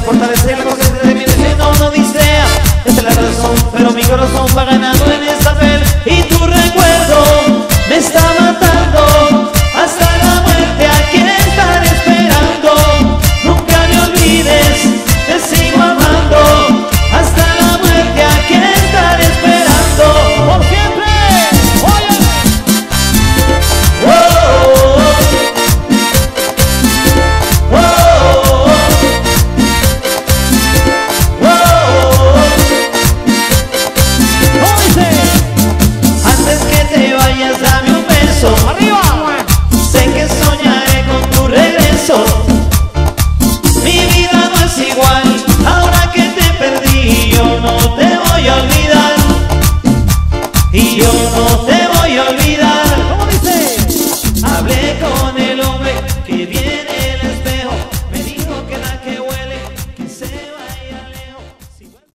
fortalecer la conciencia de mi deseo no, no desea. Esta es la razón, pero mi corazón y yo no te voy a olvidar.